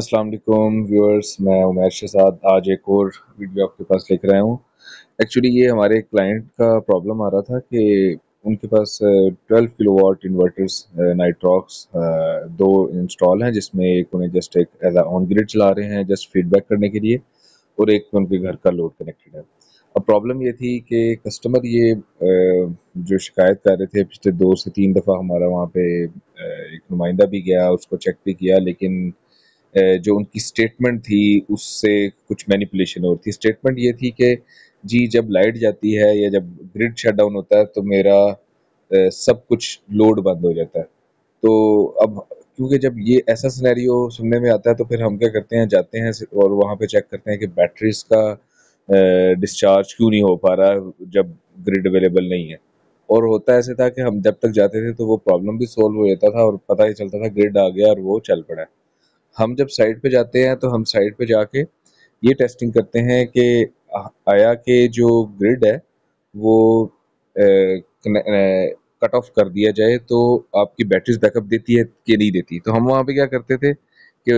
अस्सलाम वालेकुम व्यूअर्स, मैं उमैर शहजाद आज एक और वीडियो आपके पास लेकर आया हूँ। एक्चुअली ये हमारे क्लाइंट का प्रॉब्लम आ रहा था कि उनके पास 12 किलोवाट इन्वर्टर्स नाइट्रॉक्स दो इंस्टॉल हैं, जिसमें एक उन्हें जस्ट एक एज ऑन ग्रिड चला रहे हैं जस्ट फीडबैक करने के लिए, और एक उनके घर का लोड कनेक्टेड है। अब प्रॉब्लम ये थी कि कस्टमर ये जो शिकायत कर रहे थे, पिछले दो से तीन दफ़ा हमारा वहाँ पे एक नुमाइंदा भी गया, उसको चेक भी किया, लेकिन जो उनकी स्टेटमेंट थी, उससे कुछ मैनिपुलेशन और थी। स्टेटमेंट ये थी कि, जी, जब लाइट जाती है या जब ग्रिड शट डाउन होता है तो मेरा सब कुछ लोड बंद हो जाता है। तो अब, क्योंकि जब ये ऐसा सिनेरियो सुनने में आता है तो फिर हम क्या करते हैं? जाते हैं और वहाँ पे चेक करते हैं कि बैटरीज का डिस्चार्ज क्यों नहीं हो पा रहा जब ग्रिड अवेलेबल नहीं है। और होता ऐसे था कि हम जब तक जाते थे तो वो प्रॉब्लम भी सोल्व हो जाता था और पता ही चलता था ग्रिड आ गया और वो चल पड़ा है। हम जब साइट पे जाते हैं तो हम साइट पे जाके ये टेस्टिंग करते हैं कि आया के जो ग्रिड है, वो कट ऑफ़ कर दिया जाए तो आपकी बैटरीज बैकअप देती है कि नहीं देती। तो हम वहाँ पे क्या करते थे कि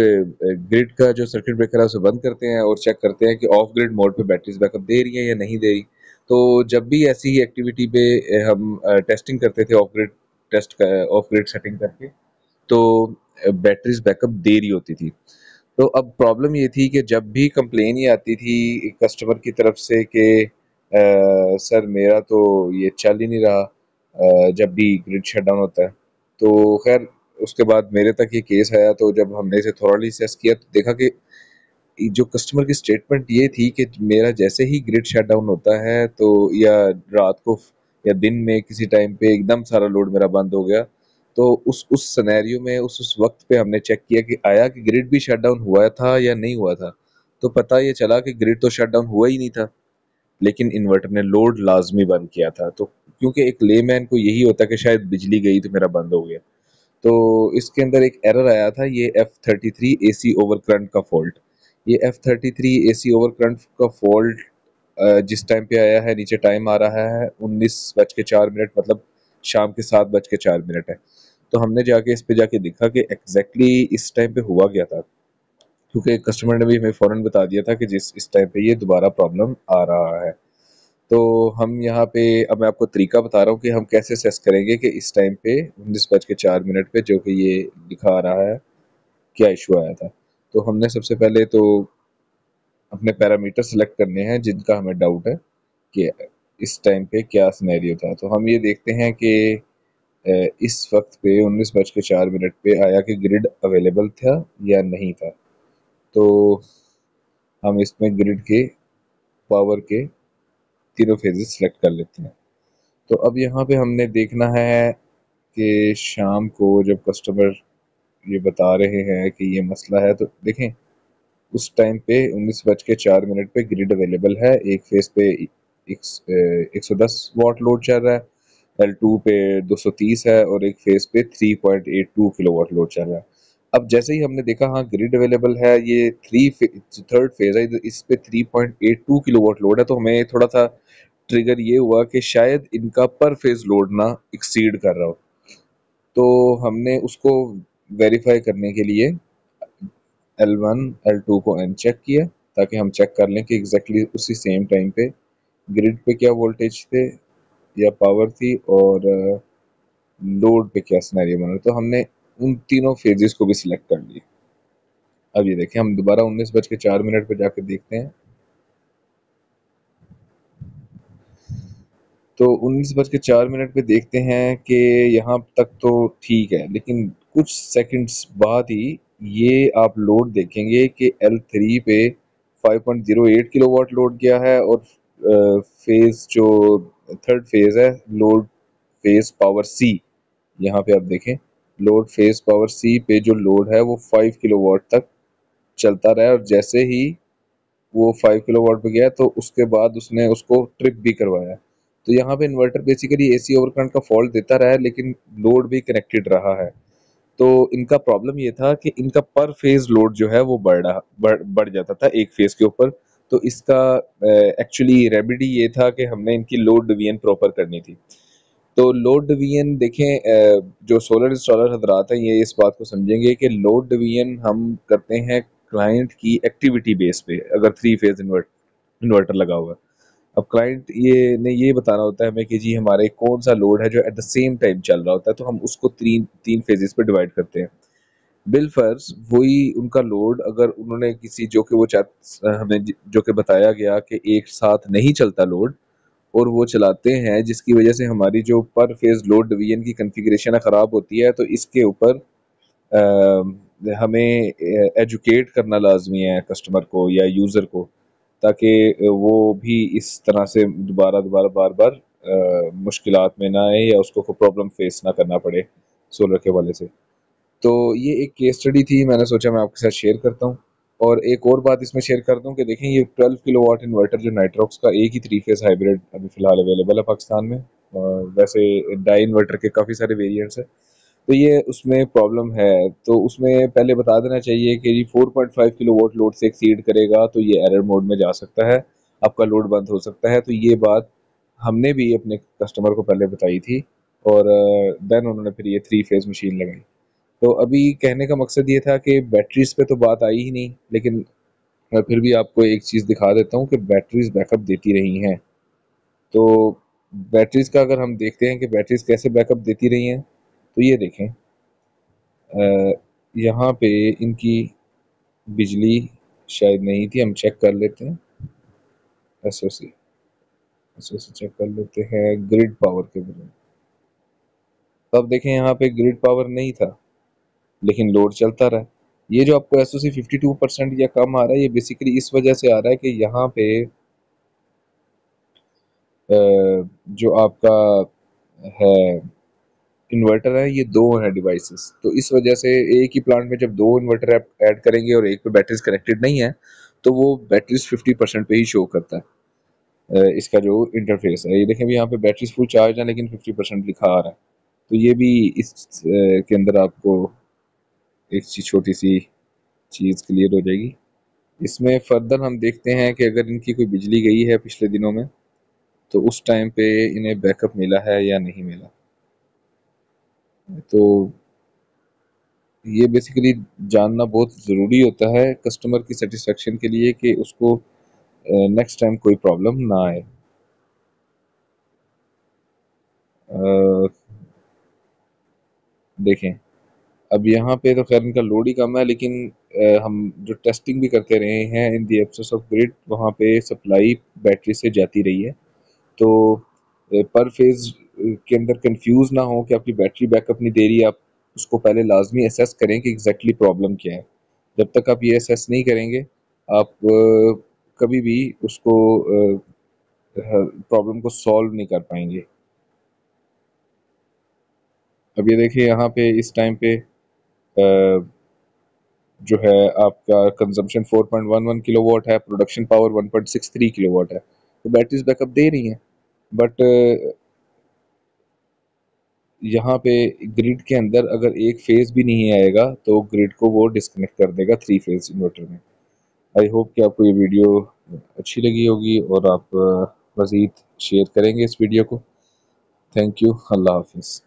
ग्रिड का जो सर्किट ब्रेकर है, उसे बंद करते हैं और चेक करते हैं कि ऑफ़ ग्रिड मोड पे बैटरीज बैकअप दे रही है या नहीं दे रही। तो जब भी ऐसी एक्टिविटी पे हम टेस्टिंग करते थे off grid test off grid setting करके तो बैटरीज बैकअप दे रही होती थी। तो अब प्रॉब्लम ये थी कि जब भी कंप्लेन ये आती थी कस्टमर की तरफ़ से कि सर मेरा तो ये चल ही नहीं रहा आ, जब भी ग्रिड शट डाउन होता है। तो खैर उसके बाद मेरे तक ये केस आया तो जब हमने इसे थोड़ा सेस किया तो देखा कि जो कस्टमर की स्टेटमेंट ये थी कि मेरा जैसे ही ग्रिड शट डाउन होता है तो या रात को या दिन में किसी टाइम पे एकदम सारा लोड मेरा बंद हो गया। तो उस उस सिनेरियो में, उस उस वक्त पे हमने चेक किया कि आया कि ग्रिड भी शट डाउन हुआ था या नहीं हुआ था। तो पता ये चला कि ग्रिड तो शट डाउन हुआ ही नहीं था, लेकिन इन्वर्टर ने लोड लाजमी बंद किया था। तो क्योंकि एक लेमैन को यही होता कि शायद बिजली गई तो मेरा बंद हो गया। तो इसके अंदर एक एरर आया था, ये F thirty three A C over current का फॉल्ट ये F thirty three A C over current का फॉल्ट जिस टाइम पे आया है, नीचे टाइम आ रहा है, उन्नीस बज के चार मिनट मतलब शाम के सात बज के चार मिनट है। तो हमने जाके इस पे जाके देखा कि एग्जैक्टली इस टाइम पे हुआ गया था। क्योंकि कस्टमर ने भी हमें फ़ौरन बता दिया था कि जिस, इस टाइम पे ये दोबारा प्रॉब्लम आ रहा है। तो हम यहाँ पे, अब मैं आपको तरीका बता रहा हूँ कि हम कैसे सेस करेंगे कि इस टाइम पे उन्नीस बज के चार मिनट पे जो कि ये दिखा रहा है, क्या इशू आया था। तो हमने सबसे पहले तो अपने पैरामीटर सेलेक्ट करने हैं जिनका हमें डाउट है कि इस टाइम पे क्या सिनेरियो था। तो हम ये देखते हैं कि इस वक्त पे, उन्नीस बज के चार मिनट पे आया कि ग्रिड अवेलेबल था या नहीं था। तो हम इसमें ग्रिड के पावर के तीनों फेजेस सेलेक्ट कर लेते हैं। तो अब यहाँ पे हमने देखना है कि शाम को जब कस्टमर ये बता रहे हैं कि ये मसला है तो देखें, उस टाइम पे उन्नीस बज के चार मिनट पे ग्रिड अवेलेबल है। एक फ़ेज़ पे एक सौ दस वाट लोड चल रहा है। एल टू पे 230 है और एक फ़ेज़ पे 3.82 किलोवाट लोड चल रहा है। अब जैसे ही हमने देखा हाँ ग्रिड अवेलेबल है ये थ्री थर्ड फ़ेज़ है इस पे 3.82 किलोवाट लोड है तो हमें थोड़ा सा ट्रिगर ये हुआ कि शायद इनका पर फ़ेज़ लोड ना एक्सीड कर रहा हो। तो हमने उसको वेरीफाई करने के लिए L1, L2 को एन चेक किया ताकि हम चेक कर लें कि एग्जैक्टली exactly उसी सेम टाइम पे ग्रिड पे क्या वोल्टेज थे या पावर थी और लोड पे क्या स्नैरियो बना। तो हमने उन तीनों फेजेस को भी सिलेक्ट कर लिया। अब ये देखें, हम दोबारा उन्नीस बज के चार मिनट पे जाके देखते हैं। तो उन्नीस बज के चार मिनट पे देखते हैं कि यहाँ तक तो ठीक है, लेकिन कुछ सेकंड्स बाद ही ये आप लोड देखेंगे कि एल थ्री पे 5.08 किलोवाट लोड किया है और फ़ेज़ जो थर्ड फ़ेज़ है लोड फ़ेज़ पावर सी यहाँ पे आप देखें लोड फ़ेज़ पावर सी पे जो लोड है, वो फाइव किलो तक चलता रहा और जैसे ही वो फाइव किलो पे गया तो उसके बाद उसने उसको ट्रिप भी करवाया। तो यहाँ पे इन्वर्टर बेसिकली एसी ओवरकरंट का फॉल्ट देता रहा है, लेकिन लोड भी कनेक्टेड रहा है। तो इनका प्रॉब्लम ये था कि इनका पर फ़ेज़ लोड जो है, वो बढ़ रहा बढ़ बढ़ जाता था एक फ़ेज़ के ऊपर। तो इसका एक्चुअली रेमेडी ये था कि हमने इनकी लोड डिवीज़न प्रॉपर करनी थी। तो लोड डिवीज़न देखें जो सोलर इंस्टॉलर हजरात हैं, ये इस बात को समझेंगे कि लोड डिवीज़न हम करते हैं क्लाइंट की एक्टिविटी बेस पे, अगर थ्री फ़ेज़ इन्वर्ट इन्वर्टर लगा हुआ। अब क्लाइंट ये ने ये बताना होता है हमें कि जी हमारे कौन सा लोड है जो एट द सेम टाइम चल रहा होता है तो हम उसको तीन तीन फेजेस पे डिवाइड करते हैं। बिल फ़र्ज़, वही उनका लोड, अगर उन्होंने किसी, जो कि वो चाह हमें जो कि बताया गया कि एक साथ नहीं चलता लोड, और वो चलाते हैं, जिसकी वजह से हमारी जो पर फ़ेज़ लोड डिवीज़न की कन्फिग्रेशन ख़राब होती है तो इसके ऊपर हमें एजुकेट करना लाजमी है कस्टमर को या यूज़र को, ताकि वो भी इस तरह से दोबारा दोबारा, बार बार मुश्किल में ना आए या उसको प्रॉब्लम फेस ना करना पड़े, सोलर के वाले से। तो ये एक केस स्टडी थी, मैंने सोचा मैं आपके साथ शेयर करता हूँ। और एक और बात इसमें शेयर कर दूँ कि देखें, ये 12 किलो वाट इन्वर्टर जो नाइट्रॉक्स का एक ही थ्री फेस हाइब्रिड अभी फ़िलहाल अवेलेबल है पाकिस्तान में वैसे डाई इन्वर्टर के काफ़ी सारे वेरिएंट्स हैं। तो ये उसमें प्रॉब्लम है। तो उसमें पहले बता देना चाहिए कि जी 4.5 किलो वोट लोड से एक्सीड करेगा तो ये एरर मोड में जा सकता है। आपका लोड बंद हो सकता है। तो ये बात हमने भी अपने कस्टमर को पहले बताई थी, और देन उन्होंने फिर ये थ्री फ़ेज़ मशीन लगाई। तो अभी कहने का मकसद ये था कि बैटरीज पे तो बात आई ही नहीं, लेकिन मैं फिर भी आपको एक चीज़ दिखा देता हूँ कि बैटरीज बैकअप देती रही हैं। तो बैटरीज का अगर हम देखते हैं कि बैटरीज कैसे बैकअप देती रही हैं तो ये देखें। यहाँ पे इनकी बिजली शायद नहीं थी, हम चेक कर लेते हैं। S O C S O C check कर लेते हैं ग्रिड पावर के तो अब देखें, यहाँ पे ग्रिड पावर नहीं था। लेकिन लोड चलता रहा। ये जो आपको S O C fifty two percent या कम आ रहा है, ये बेसिकली इस वजह से आ रहा है कि यहाँ पे जो आपका है इन्वर्टर है, ये दो हैं डिवाइसेस तो इस वजह से एक ही प्लांट में जब दो इन्वर्टर आप ऐड करेंगे और एक पे बैटरीज कनेक्टेड नहीं है तो वो बैटरीज 50 परसेंट पे ही शो करता है। इसका जो इंटरफेस है, ये देखें भी यहाँ पे बैटरीज फुल चार्ज है, लेकिन 50 परसेंट लिखा आ रहा है। तो ये भी इस के अंदर आपको एक छोटी सी चीज़ क्लियर हो जाएगी। इसमें फर्दर हम देखते हैं कि अगर इनकी कोई बिजली गई है पिछले दिनों में तो उस टाइम पे इन्हें बैकअप मिला है या नहीं मिला। तो ये बेसिकली जानना बहुत ज़रूरी होता है कस्टमर की सेटिस्फेक्शन के लिए कि उसको नेक्स्ट टाइम कोई प्रॉब्लम ना आए। देखें। अब यहाँ पे तो खैर इनका लोड ही कम है लेकिन आ, हम जो टेस्टिंग भी करते रहे हैं in the absence of grid वहाँ पे सप्लाई बैटरी से जाती रही है। तो पर फ़ेज़ के अंदर कंफ्यूज ना हो कि आपकी बैटरी बैकअप नहीं दे रही आप उसको पहले लाजमी असेस करें कि एग्जैक्टली प्रॉब्लम क्या है। जब तक आप ये असेस नहीं करेंगे आप कभी भी उसको प्रॉब्लम को सॉल्व नहीं कर पाएँगे। अब ये देखिए यहाँ पे इस टाइम पे जो है आपका कंजम्पशन 4.11 किलोवाट है प्रोडक्शन पावर 1.63 किलोवाट है। तो बैटरीज बैकअप दे रही हैं बट यहाँ पे ग्रिड के अंदर अगर एक फ़ेज़ भी नहीं आएगा तो ग्रिड को वो डिस्कनेक्ट कर देगा थ्री फ़ेज़ इन्वर्टर में। आई होप कि आपको ये वीडियो अच्छी लगी होगी और आप मज़ीद शेयर करेंगे इस वीडियो को। थैंक यू अल्लाह हाफिज़।